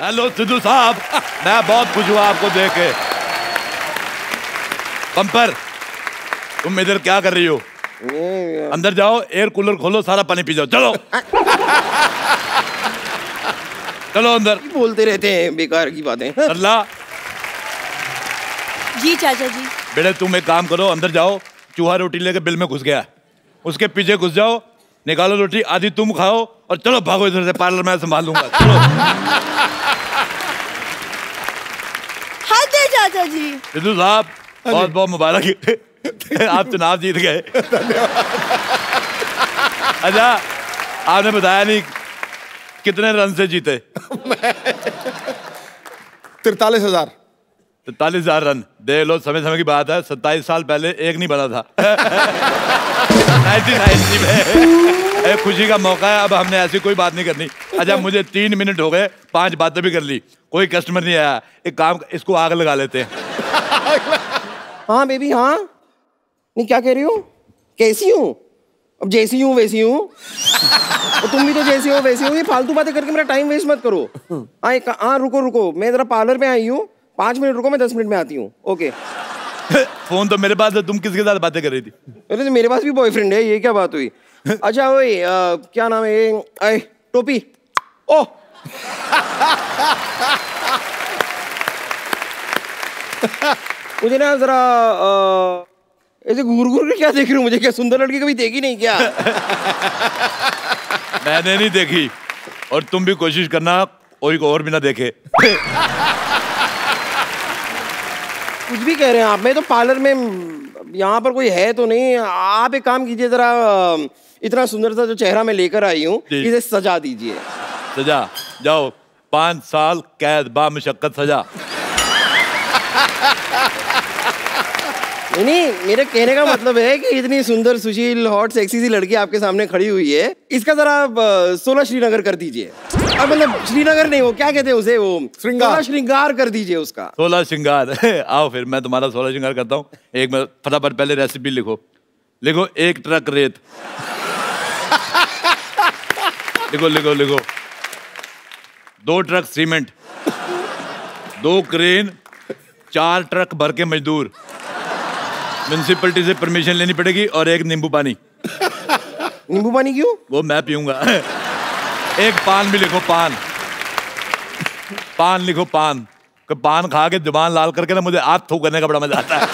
Hello Sidhu साहब। मैं बहुत खुश हुआ आपको देख के। पंपर तुम इधर क्या कर रही हो? अंदर जाओ एयर कूलर खोलो सारा पानी पी जाओ। चलो। चलो अंदर। बोलते रहते हैं बेकार की बातें। अल्लाह जी चाचा जी। बेटे तुम एक काम करो अंदर जाओ चूहा रोटी लेके बिल में घुस गया। उसके पीछे घुस जाओ निकालो रोटी आधी तुम खाओ और चलो भागो इधर से पार्लर में संभाल लूँगा। चलो हद है चाचा जी। सिद्धू साहब बहुत बहुत मुबारक आप चुनाव जीत गए। अच्छा आपने बताया नहीं कितने रन से जीते। तिरतालीस हज़ार। तिरतालीस हज़ार रन। देख लो समय समय की बात है। सत्ताईस साल पहले एक नहीं बना था। 1990 में खुशी का मौका है। अब हमने ऐसी कोई बात नहीं करनी। अच्छा मुझे तीन मिनट हो गए। पाँच बातें भी कर ली। कोई कस्टमर नहीं आया। एक काम इसको आग लगा लेते हैं। हाँ बेबी हाँ। नहीं क्या कह रही हो? कैसी हूँ? अब जैसी हूँ वैसी हूँ। और तुम भी तो जैसी हो वैसी हो। ये फालतू बातें करके मेरा टाइम वेस्ट मत करो। हाँ एक हाँ रुको रुको। मैं जरा पार्लर में आई हूँ। पाँच मिनट रुको मैं दस मिनट में आती हूँ। ओके फ़ोन तो मेरे पास है तुम किसके साथ बातें कर रही थी? अरे तो मेरे पास भी बॉयफ्रेंड है ये क्या बात हुई? अच्छा वही क्या नाम है? ये टोपी। ओह! मुझे ना जरा ऐसे घूर घूर के क्या देख रही हूँ? मुझे क्या सुंदर लड़की कभी देखी नहीं क्या? मैंने नहीं देखी। और तुम भी कोशिश करना कोई को और भी ना देखे। कुछ भी कह रहे हैं आप। मैं तो पार्लर में यहाँ पर कोई है तो नहीं। आप एक काम कीजिए जरा इतना सुंदर सा जो चेहरा मैं लेकर आई हूँ इसे सजा दीजिए। सजा। जाओ पाँच साल कैद बा मुशक्कत सजा। नहीं नहीं मेरे कहने का मतलब है कि इतनी सुंदर सुशील हॉट सेक्सी सी लड़की आपके सामने खड़ी हुई है। इसका जरा अ, सोलह श्रीनगर कर दीजिए। अब मतलब श्रीनगर नहीं वो क्या कहते हैं उसे वो श्रृंगार। सोलह श्रृंगार कर दीजिए उसका। सोलह श्रृंगार। आओ फिर मैं तुम्हारा सोलह श्रृंगार करता हूँ। एक मिनट फटाफट पहले रेसिपी लिखो। लिखो एक ट्रक रेत लिखो लिखो लिखो। दो ट्रक सीमेंट दो क्रेन चार ट्रक भर के मजदूर। म्यूनसिपलिटी से परमिशन लेनी पड़ेगी और एक नींबू पानी। नींबू पानी क्यों? वो मैं पीऊँगा। एक पान भी लिखो पान। पान लिखो पान। कि पान खा के ज़ुबान लाल करके ना मुझे हाथ थूक करने का बड़ा मज़ा आता है।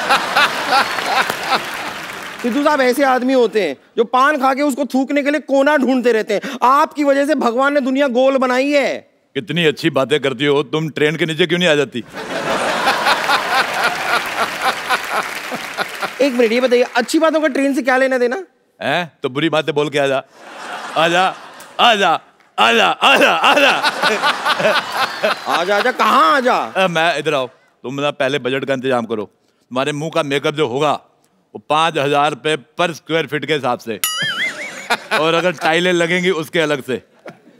सिद्धू साहब ऐसे आदमी होते हैं जो पान खा के उसको थूकने के लिए कोना ढूंढते रहते हैं। आपकी वजह से भगवान ने दुनिया गोल बनाई है। कितनी अच्छी बातें करती हो तुम ट्रेन के नीचे क्यों नहीं आ जाती? एक मिनट ये बताइए अच्छी बातों का ट्रेन से क्या लेना देना? है? तो बुरी बातें बोल के आ जा। आ जा आ जा आ जा आ जा आ जा। आजा आजा कहाँ आजा अ, मैं इधर आओ तुम ना पहले बजट का इंतज़ाम करो। तुम्हारे मुँह का मेकअप जो होगा वो पाँच हज़ार रुपये पर स्क्वायर फीट के हिसाब से। और अगर टाइलें लगेंगी उसके अलग से।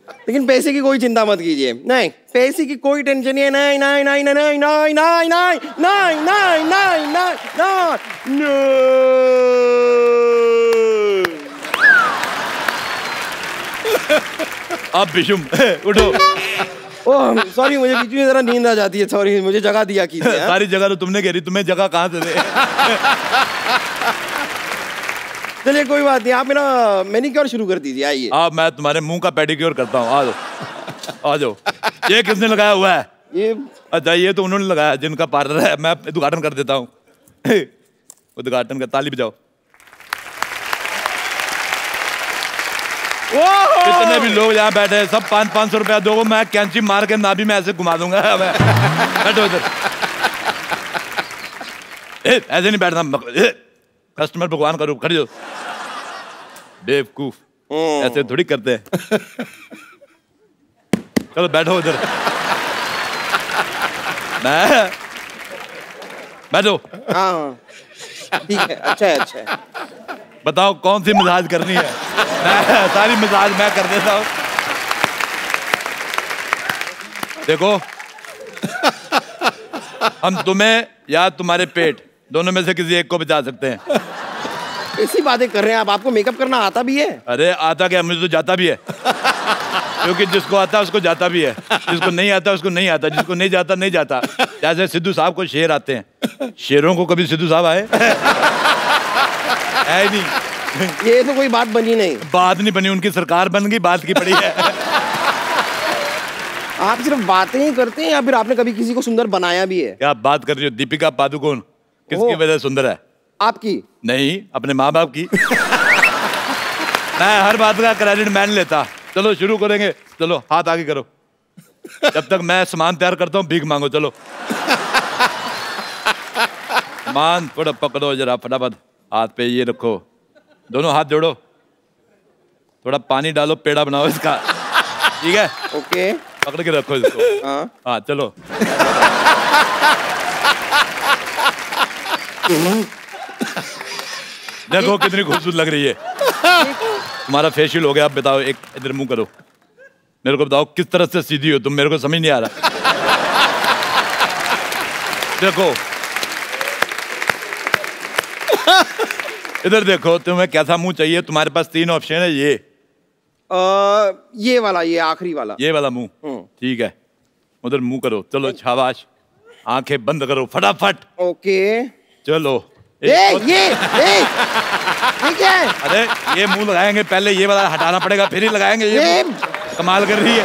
लेकिन पैसे की कोई चिंता मत कीजिए नहीं पैसे की कोई टेंशन नहीं है नहीं नहीं नहीं नहीं नहीं नहीं नहीं नहीं नहीं नहीं नहीं अब बिशुम उठो ओह सॉरी मुझे बीच में जरा नींद आ जाती है सॉरी मुझे जगह दिया हाँ? सारी जगह तो तुमने कह रही तुम्हें जगह कहाँ से दे चलिए कोई बात नहीं आप मेरा मैनिक्योर शुरू कर दीजिए आइए। अब मैं तुम्हारे मुँह का पेडिक्योर करता हूँ आ जाओ आ जाओ। ये किसने लगाया हुआ है? ये अच्छा ये तो उन्होंने लगाया जिनका पार्लर है मैं उद्घाटन कर देता हूँ। उद्घाटन का ताली बजाओ। जितने भी लोग यहाँ बैठे हैं सब पाँच पाँच सौ रुपया दो मैं कैंची मार के नाभि में ऐसे घुमा दूँगा मैं बैठो इधर। ऐसे नहीं बैठना कस्टमर भगवान का रूप खड़ी हो बेवकूफ़ ऐसे थोड़ी करते हैं। चलो बैठो इधर मैं बैठो। ठीक है अच्छा है अच्छा है। बताओ कौन सी मिजाज करनी है? मैं सारी मिजाज मैं कर देता हूँ। देखो हम तुम्हें या तुम्हारे पेट दोनों में से किसी एक को बचा सकते हैं। ऐसी बातें कर रहे हैं आप आपको मेकअप करना आता भी है? अरे आता क्या? मुझे तो जाता भी है। क्योंकि जिसको आता है उसको जाता भी है। जिसको नहीं आता उसको नहीं आता। जिसको नहीं जाता नहीं जाता। जैसे सिद्धू साहब को शेर आते हैं। शेरों को कभी सिद्धू साहब आए? है नहीं। ये तो कोई बात बनी नहीं। बात नहीं बनी उनकी सरकार बन गई बात की पड़ी है। आप सिर्फ़ बातें ही करते हैं या फिर आपने कभी किसी को सुंदर बनाया भी है? क्या बात कर रही हो? दीपिका पादुकोण किसकी वजह सुंदर है? आपकी। नहीं अपने माँ बाप की। मैं हर बात का क्रेडिट मैं नहीं लेता। चलो शुरू करेंगे। चलो हाथ आगे करो। जब तक मैं सामान तैयार करता हूँ भीख मांगो। चलो। मान थोड़ा पकड़ो जरा फटाफट। हाथ पे ये रखो। दोनों हाथ जोड़ो। थोड़ा पानी डालो पेड़ा बनाओ इसका। ठीक है? ओके। पकड़ के रखो इसको। हाँ। हाँ चलो। देखो कितनी खूबसूरत लग रही है। तुम्हारा फेशियल हो गया आप बताओ एक इधर मुँह करो। मेरे को बताओ किस तरह से सीधी हो तुम? मेरे को समझ नहीं आ रहा। देखो। इधर देखो तुम्हें कैसा मुँह चाहिए? तुम्हारे पास तीन ऑप्शन है ये। अ, ये वाला ये आखिरी वाला। ये वाला मुँह। हम्म। ठीक है। उधर मुँह करो। चलो शाबाश। आँखें बंद करो फटाफट। ओके। चलो ए ये ए ये क्या है? अरे ये मुँह लगाएँगे पहले ये वाला हटाना पड़ेगा फिर ही लगाएँगे ये ये कमाल कर रही है।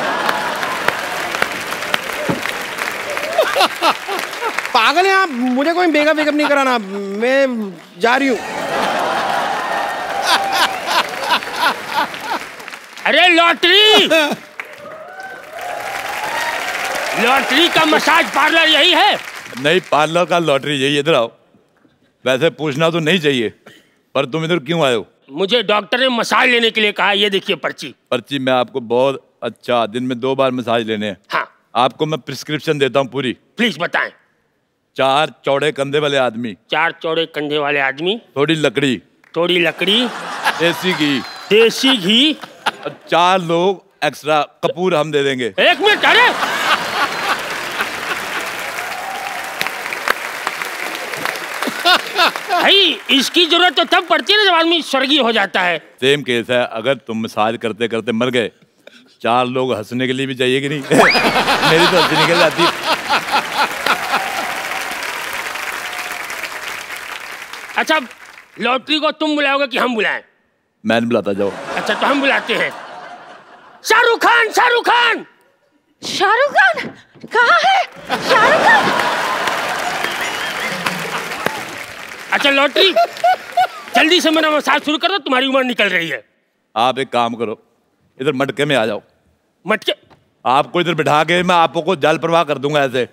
पागल है आप मुझे कोई मेकअप वेकअप नहीं कराना मैं जा रही हूँ। अरे लॉटरी! लॉटरी का मसाज पार्लर यही है। नहीं पार्लर का लॉटरी यही इधर आओ। वैसे पूछना तो नहीं चाहिए। पर तुम इधर क्यों आए हो? मुझे डॉक्टर ने मसाज लेने के लिए कहा ये देखिए पर्ची। पर्ची मैं आपको बहुत अच्छा दिन में दो बार मसाज लेने हैं। हाँ। आपको मैं प्रिस्क्रिप्शन देता हूँ पूरी। प्लीज़ बताएँ। चार चौड़े कंधे वाले आदमी। चार चौड़े कंधे वाले आदमी। थोड़ी लकड़ी। थोड़ी लकड़ी। देसी घी। देसी घी। चार लोग एक्स्ट्रा कपूर हम दे देंगे। एक मिनट अरे! भाई इसकी ज़रूरत तो तब पड़ती है ना जब आदमी स्वर्गीय हो जाता है। सेम केस है अगर तुम मसाज करते करते मर गए चार लोग हंसने के लिए भी चाहिए कि नहीं? मेरी तो हँसी निकल जाती। अच्छा लॉटरी को तुम बुलाओगे कि हम बुलाएँ? मैं नहीं बुलाता जाओ। अच्छा तो हम बुलाते हैं। शाहरुख खान शाहरुख खान! शाहरुख खान? कहाँ है? शाहरुख खान! अच्छा लॉटरी जल्दी से मेरा मसाज शुरू कर दो तुम्हारी उम्र निकल रही है। आप एक काम करो इधर मटके में आ जाओ। मटके? आपको इधर बिठा के मैं आपको जल प्रवाह कर दूँगा ऐसे।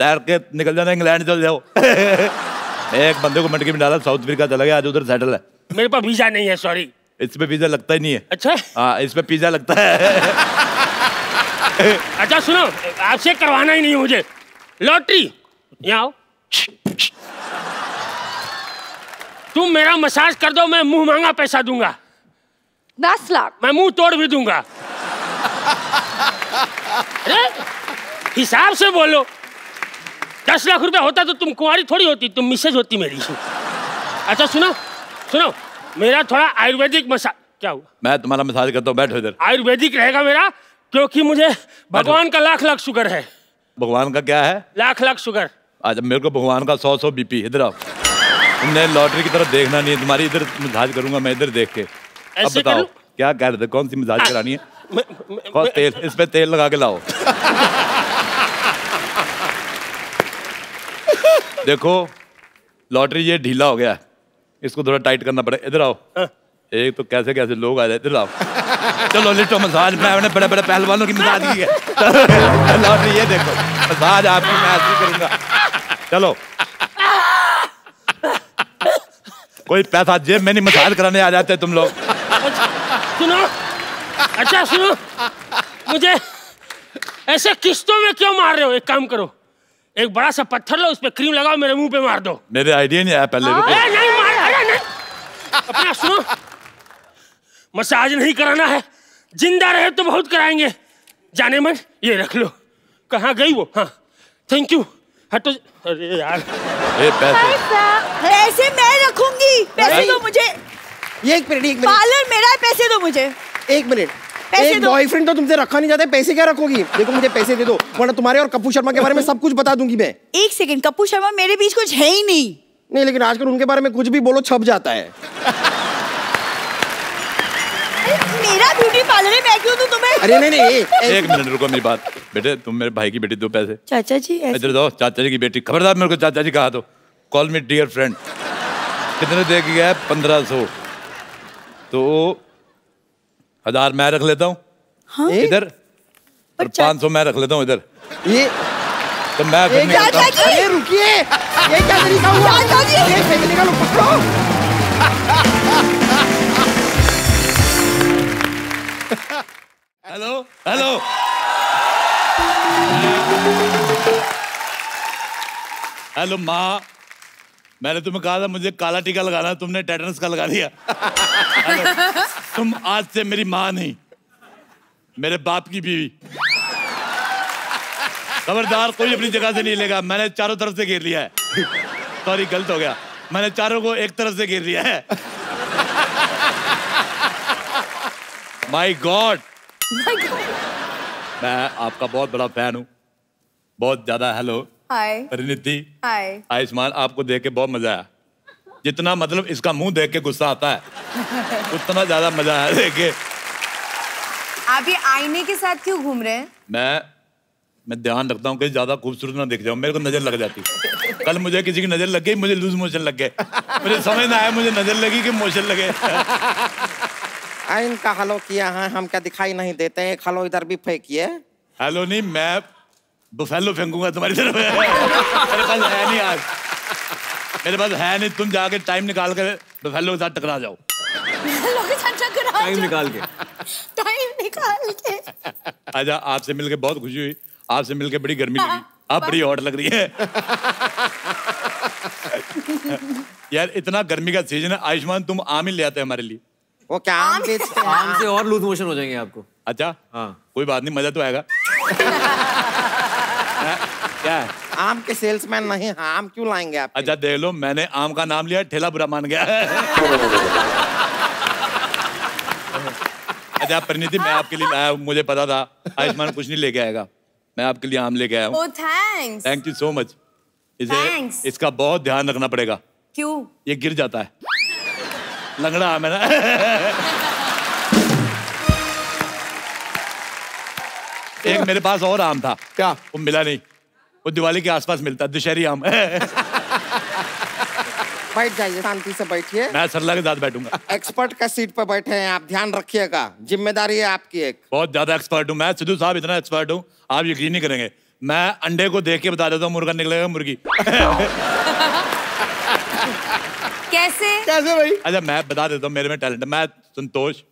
तैर के निकल जाना इंग्लैंड चल जाओ। एक बंदे को मटके में डाला साउथ अफ्रीका चला गया आज उधर सेटल है। मेरे पास वीज़ा नहीं है सॉरी इस पे पिज्जा लगता ही नहीं है। अच्छा? हाँ इस पे पिज्जा लगता है। अच्छा सुनो आपसे करवाना ही नहीं मुझे। लॉटरी यहाँ आओ। तुम मेरा मसाज कर दो मैं मुँह मांगा पैसा दूँगा। दस लाख। मैं मुँह तोड़ भी दूँगा। अरे हिसाब से बोलो। दस लाख रुपया होता तो तुम कुंवारी थोड़ी होती तुम मिसेज होती मेरी। अच्छा सुनो सुनो मेरा थोड़ा आयुर्वेदिक मसाज क्या हुआ? मैं तुम्हारा मसाज करता हूँ बैठो इधर। आयुर्वेदिक रहेगा मेरा क्योंकि मुझे भगवान का लाख लाख शुगर है। भगवान का क्या है? लाख लाख शुगर। आज मेरे को भगवान का सौ सौ बीपी इधर आओ। तुमने लॉटरी की तरफ़ देखना नहीं है तुम्हारी इधर मसाज करूँगा मैं इधर देख के। अब बताओ क्या कह रहे थे? कौन सी करानी है? मैं- मैं- कौन तेल? इस पे तेल लगा के लाओ। देखो लॉटरी ये ढीला हो गया है। इसको थोड़ा टाइट करना पड़ेगा इधर आओ। हाँ। एक तो कैसे कैसे लोग आ जाए इधर आओ। चलो लिटो मसाज मैंने बड़े बड़े पहलवानों की मसाज की है। लॉटरी ये देखो। मसाज आपकी मैं ऐसी करूँगा। चलो। कोई पैसा जेब में नहीं मसाज कराने आ जाते तुम लोग। सुनो अच्छा सुनो मुझे ऐसे किस्तों में क्यों मार रहे हो? एक काम करो एक बड़ा सा पत्थर लो उस पर क्रीम लगाओ मेरे मुँह पे मार दो। मेरे आइडिया नहीं आया पहले अरे नहीं मार अरे नहीं। अपना सुनो मसाज नहीं कराना है ज़िंदा रहे तो बहुत कराएँगे। जाने मन ये रख लो। कहाँ गई वो? हाँ थैंक यू हटो अरे यार। ए पैसे। पैसे मैं रखूँगी। पैसे दो मुझे। ये एक मिनट एक मिनट। पार्लर मेरा है पैसे दो मुझे। एक मिनट। एक बॉयफ्रेंड तो तुमसे रखा नहीं जाता पैसे क्या रखोगी? देखो मुझे पैसे दे दो वरना तुम्हारे और कपूर शर्मा के बारे में सब कुछ बता दूँगी मैं। एक सेकंड कपूर शर्मा मेरे बीच कुछ है ही नहीं। नहीं लेकिन आजकल उनके बारे में कुछ भी बोलो छप जाता है। मेरा ब्यूटी पार्लर है मैं क्यों दूँ तुम्हें? अरे नहीं नहीं एक मिनट रुको मेरी बात। बेटे तुम मेरे भाई की बेटी दो पैसे। चाचा जी इधर दो चाचा जी की बेटी। खबरदार मेरे को चाचा जी कहा तो कॉल मी डियर फ्रेंड कितने दे के गया है? पंद्रह सौ। तो हज़ार मैं रख लेता हूँ। हाँ? इधर। और पाँच सौ मैं रख लेता हूँ इधर। ये तो मैं फिर ये क्या निकलता हूँ। चाचा जी! अरे रुकिए। ये क्या तरीका हुआ? चाचा ये फेंकने का लो पकड़ो। Hello hello. हेलो माँ। मैंने तुम्हें कहा था मुझे काला टीका लगाना तुमने टेटनस का लगा दिया। तुम आज से मेरी माँ नहीं मेरे बाप की बीवी। खबरदार कोई अपनी जगह से नहीं लेगा। मैंने चारों तरफ़ से घेर लिया है। सॉरी गलत हो गया। मैंने चारों को एक तरफ़ से घेर लिया है। माई गॉड मैं आपका बहुत बड़ा फ़ैन हूँ। बहुत ज़्यादा hello hi Parineeti. Hi Ayushmann आपको देख के बहुत मज़ा आया। जितना मतलब इसका मुँह देख के गुस्सा आता है उतना ज़्यादा मज़ा आया देख के। आप ये आईने के साथ क्यों घूम रहे हैं? मैं मैं ध्यान रखता हूँ कि ज़्यादा खूबसूरत ना दिख जाऊँ मेरे को नज़र लग जाती। कल मुझे किसी की नज़र लग गई मुझे लूज मोशन लग गए। मुझे समझ ना आया मुझे नज़र लगी कि मोशन लगे। इनका हलो किया है हम क्या दिखाई नहीं देते एक हलो इधर भी फेंकिए। हेलो नहीं मैं बुफेलो फेंकूँगा तुम्हारी तरफ़। मेरे पास है नहीं आज। मेरे पास है नहीं तुम जाके टाइम निकाल कर बुफेलो के साथ टकरा जाओ। टाइम निकाल के। टाइम निकाल के। आजा आपसे मिलके बहुत खुशी हुई। आपसे मिलके बड़ी गर्मी लगी। आप बड़ी हॉट लग रही है। यार इतना गर्मी का सीज़न है। आयुष्मान तुम आम ही ले आते हमारे लिए। वो क्या आम हैं आम से और लूज मोशन हो जाएँगे आपको। अच्छा हाँ। कोई बात नहीं मज़ा तो आएगा। हैं? क्या? है आम के सेल्समैन नहीं हैं, आम क्यों लाएँगे आप अच्छा देख लो मैंने आम का नाम लिया ठेला बुरा मान गया। अच्छा परिणीति मैं आपके लिए लाया मुझे पता था आयुष्मान कुछ नहीं लेके आएगा। मैं आपके लिए आम लेके आया हूँ। Thanks thank you so much इसे Thanks. इसका बहुत ध्यान रखना पड़ेगा। क्यों? ये गिर जाता है। लंगड़ा आम है ना? एक मेरे पास और आम था। क्या? वो मिला नहीं। वो दिवाली के आसपास मिलता है दशहरी आम। बैठ जाइए शांति से बैठिए। मैं सरला के साथ बैठूँगा। एक्सपर्ट का सीट पर बैठे हैं आप ध्यान रखिएगा ज़िम्मेदारी है आपकी एक। बहुत ज़्यादा एक्सपर्ट हूँ मैं सिद्धू साहब इतना एक्सपर्ट हूँ आप यकीन नहीं करेंगे मैं अंडे को देख के बता देता हूँ मुर्गा निकलेगा मुर्गी। कैसे? कैसे भाई? अच्छा मैं बता देता हूँ मेरे में टैलेंट है मैं संतोष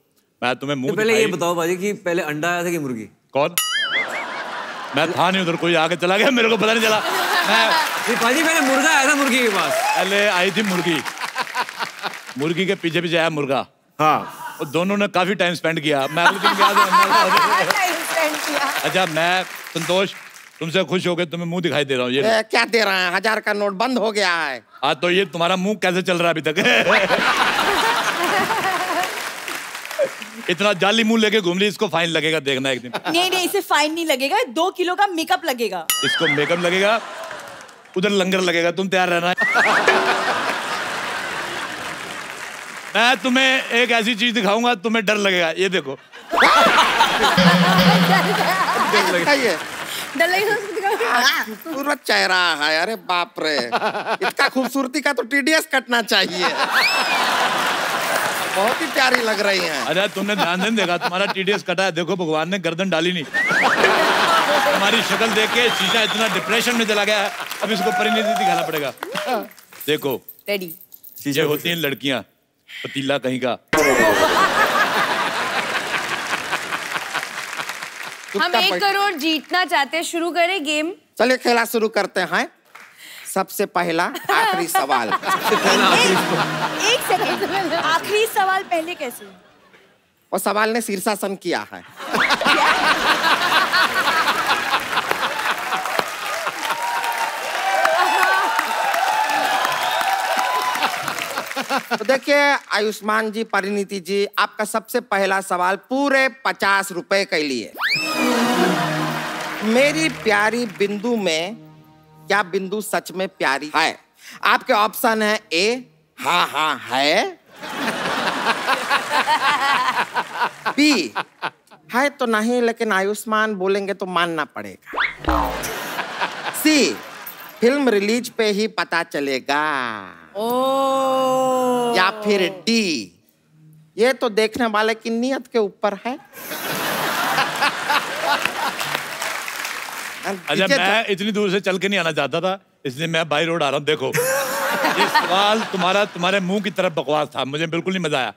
मैं तुम्हें तो मुँह पहले ये बताओ भाजी कि पहले अंडा आया था कि मुर्गी? कौन? मैं था नहीं उधर कोई आके चला गया मेरे को पता नहीं चला। मैं ये भाजी मुर्गा आया था मुर्गी के पास। पहले आई थी मुर्गी। मुर्गी के पीछे पीछे आया मुर्गा। हाँ। और दोनों ने काफ़ी टाइम स्पेंड किया। मैं अगले दिन गया था टाइम स्पेंड किया। अच्छा मैं संतोष तुमसे खुश हो गए तुम्हें मुँह दिखाई दे रहा हूँ ये ए, क्या दे रहा है? हज़ार का नोट बंद हो गया है। हाँ तो ये तुम्हारा मुँह कैसे चल रहा है अभी तक? इतना जाली मुँह लेके घूम रही इसको फाइन लगेगा देखना एक दिन। नहीं नहीं इसे फाइन नहीं लगेगा। दो किलो का मेकअप लगेगा। इसको मेकअप लगेगा उधर लंगर लगेगा तुम तैयार रहना। मैं तुम्हें एक ऐसी चीज़ दिखाऊँगा तुम्हें डर लगेगा ये देखो। डर लगेगा। उसको दिखाओगे? खूबसूरत चेहरा है अरे बाप रे। इसका खूबसूरती का तो टीडीएस कटना चाहिए। बहुत ही प्यारी लग रही हैं। अरे तुमने ध्यान नहीं देखा तुम्हारा टीडीएस कटा है। देखो भगवान ने गर्दन डाली नहीं। तुम्हारी शक्ल देख के शीशा इतना डिप्रेशन में चला गया है। अब इसको परिणति दिखाना पड़ेगा। देखो रेडी ये होती हैं लड़कियाँ पतीला कहीं का। हम एक करोड़ जीतना चाहते हैं। शुरू करें गेम। चलिए खेला शुरू करते हैं। सबसे पहला आखिरी सवाल। एक सेकंड आखिरी सवाल पहले कैसे? वो सवाल ने शीर्षासन किया है। तो देखिए आयुष्मान जी परिणीति जी आपका सबसे पहला सवाल पूरे पचास रुपए के लिए। मेरी प्यारी बिंदु में क्या बिंदु सच में प्यारी है? आपके ऑप्शन है ए हाँ हाँ है। बी है तो नहीं लेकिन आयुष्मान बोलेंगे तो मानना पड़ेगा। सी फ़िल्म रिलीज़ पे ही पता चलेगा। ओ। या फिर डी ये तो देखने वाले की नियत के ऊपर है। अच्छा मैं इतनी दूर से चल के नहीं आना चाहता था इसलिए मैं बाई रोड आ रहा हूँ देखो। ये सवाल तुम्हारा तुम्हारे मुँह की तरफ़ बकवास था मुझे बिल्कुल नहीं मज़ा आया।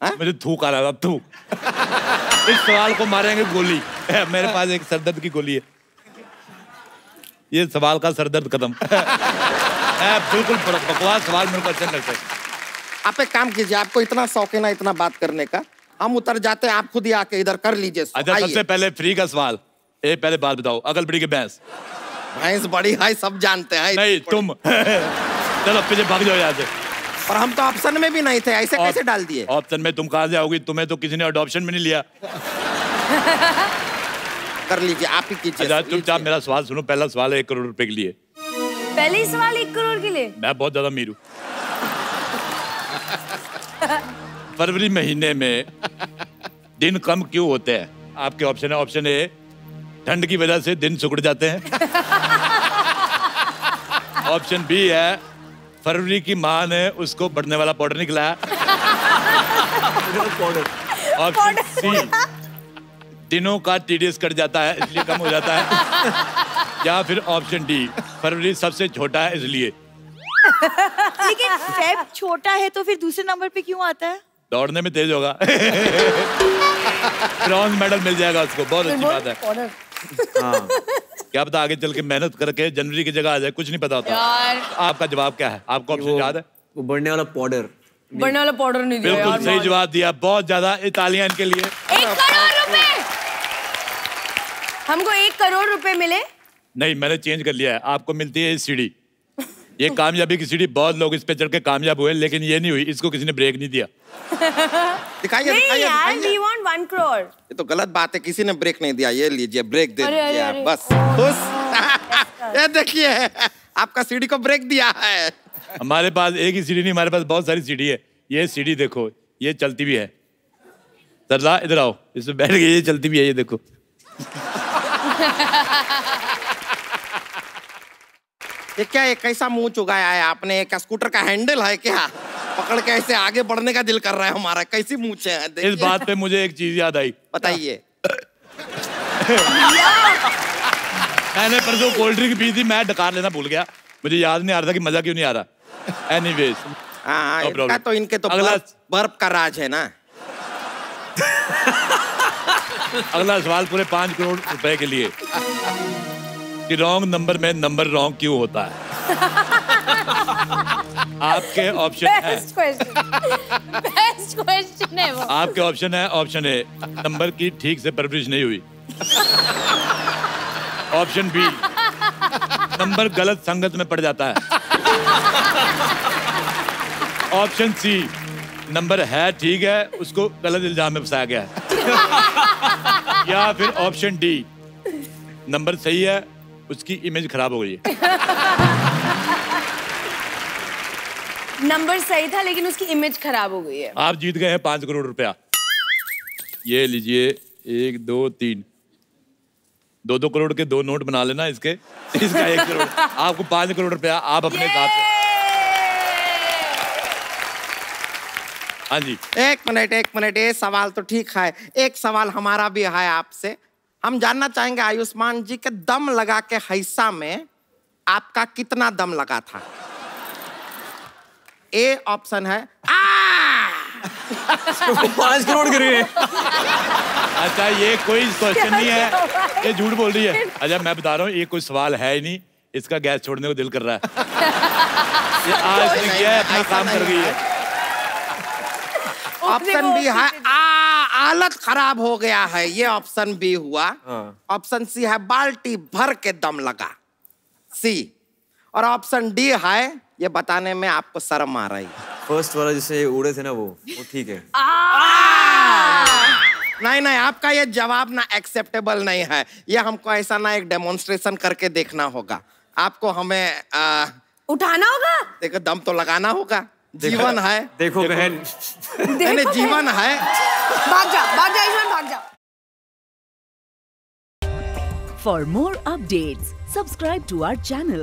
हाँ? मुझे थूक आ रहा था थूक। इस सवाल को मारेंगे गोली। मेरे पास एक सरदर्द की गोली है। ये सवाल का सरदर्द खत्म। है बिल्कुल बकवास सवाल मेरे को अच्छे लगते। आप एक काम कीजिए आपको इतना शौक है ना इतना बात करने का हम उतर जाते हैं आप खुद ही आके इधर कर लीजिए। अच्छा सबसे पहले फ्री का सवाल। ए पहले बात बताओ अगल बड़ी की भैंस। भैंस बड़ी है सब जानते हैं। नहीं तुम। चलो पीछे भाग जाओ यहाँ से। और हम तो ऑप्शन में भी नहीं थे ऐसे कैसे डाल दिए? ऑप्शन में तुम कहाँ से आओगी? तुम्हें तो किसी ने अडॉप्शन में नहीं लिया। कर लीजिए आप ही कीजिए। अच्छा चुपचाप मेरा सवाल सुनो पहला सवाल है एक करोड़ रुपए के लिए। पहले ही सवाल एक करोड़ के लिए? मैं बहुत ज़्यादा अमीर हूँ। फरवरी महीने में दिन कम क्यों होते हैं? आपके ऑप्शन है ऑप्शन ए ठंड की वजह से दिन सुकड़ जाते हैं। ऑप्शन बी है फरवरी की माँ ने उसको बढ़ने वाला पाउडर निकला ऑप्शन सी दिनों का टीडीएस कट जाता है इसलिए कम हो जाता है। या फिर ऑप्शन डी फरवरी सबसे छोटा है इसलिए। लेकिन फेब छोटा है तो फिर दूसरे नंबर पे क्यों आता है? दौड़ने में तेज होगा। ब्रॉन्ज मेडल मिल जाएगा उसको बहुत अच्छी बात है। हाँ। क्या पता आगे चल के मेहनत करके जनवरी की जगह आ जाए कुछ नहीं पता होता। आपका जवाब क्या है? आपको ऑप्शन याद है? वो बढ़ने वाला पाउडर बढ़ने वाला पाउडर नहीं दिया बिल्कुल सही जवाब दिया। बहुत ज़्यादा इतालियन के लिए। एक करोड़ रुपए! हमको एक करोड़ रुपए मिले। नहीं मैंने चेंज कर लिया है। आपको मिलती है सीढ़ी ये कामयाबी की सीढ़ी बहुत लोग इस पे चढ़ के कामयाब हुए लेकिन ये नहीं हुई। इसको किसी ने ब्रेक नहीं दिया। दिखाइए दिखाइए यार वी वांट वन करोड़ ये तो गलत बात है किसी ने ब्रेक नहीं दिया ये लीजिए ब्रेक दे अरे। बस खुश। ये देखिए आपका सीढ़ी को ब्रेक दिया है। हमारे पास एक ही सीढ़ी नहीं हमारे पास बहुत सारी सीढ़ी है। ये सीढ़ी देखो ये चलती भी है। सरदा इधर आओ इसमें बैठ गई ये चलती भी है ये देखो। ये क्या ये कैसा मुँह चुगाया है आपने? क्या स्कूटर का हैंडल है क्या? पकड़ के ऐसे आगे बढ़ने का दिल कर रहा है हमारा। कैसी मूछे हैं इस बात पे मुझे एक चीज़ याद आई। बताइए। मैंने परसों कोल्ड ड्रिंक पी थी मैं डकार लेना भूल गया। मुझे याद नहीं आ रहा था कि मज़ा क्यों नहीं आ रहा। एनीवेज हाँ हाँ No तो इनके तो अगला- बर्फ़ बर्फ़ का राज है ना। अगला सवाल पूरे पाँच करोड़ रुपए के लिए। कि रॉन्ग नंबर में नंबर रॉन्ग क्यों होता है? आपके ऑप्शन है। बेस्ट क्वेश्चन है वो। आपके ऑप्शन है ऑप्शन ए नंबर की ठीक से परवरिश नहीं हुई। ऑप्शन बी नंबर गलत संगत में पड़ जाता है। ऑप्शन सी नंबर है ठीक है उसको गलत इल्ज़ाम में फंसाया गया है। या फिर ऑप्शन डी नंबर सही है उसकी इमेज खराब हो गई है। नंबर सही था लेकिन उसकी इमेज खराब हो गई है। आप जीत गए हैं पाँच करोड़ रुपया। ये लीजिए एक दो तीन। दो दो करोड़ के दो नोट बना लेना इसके। इसका एक करोड़। आपको पाँच करोड़ रुपया आप अपने साथ में- हाँ जी। एक मिनट एक मिनट ये सवाल तो ठीक है। एक सवाल हमारा भी है आपसे। हम जानना चाहेंगे आयुष्मान जी के दम लगा के हिस्सा में आपका कितना दम लगा था? ए ऑप्शन है पाँच करोड़ गिरे अच्छा ये कोई क्वेश्चन नहीं है। ये झूठ बोल रही है। अच्छा मैं बता रहा हूँ ये कोई सवाल है ही नहीं। इसका गैस छोड़ने को दिल कर रहा है। ये आज ने किया है अपना काम कर गई है। है। ऑप्शन बी है आ। हालत खराब हो गया है। ये ऑप्शन बी हुआ। हाँ। ऑप्शन सी है बाल्टी भर के दम लगा। सी और ऑप्शन डी है ये बताने में आपको शर्म आ रही है। फ़र्स्ट वाला जिससे उड़े थे ना वो वो ठीक है। नहीं नहीं आपका ये जवाब ना एक्सेप्टेबल नहीं है। ये हमको ऐसा ना एक डेमोन्स्ट्रेशन करके देखना होगा। आपको हमें आ, उठाना होगा? देखो दम तो लगाना होगा। जीवन है। देखो बहन। नहीं जीवन है। भाग जा भाग जा ईश्वर भाग जा For more updates, subscribe to our channel,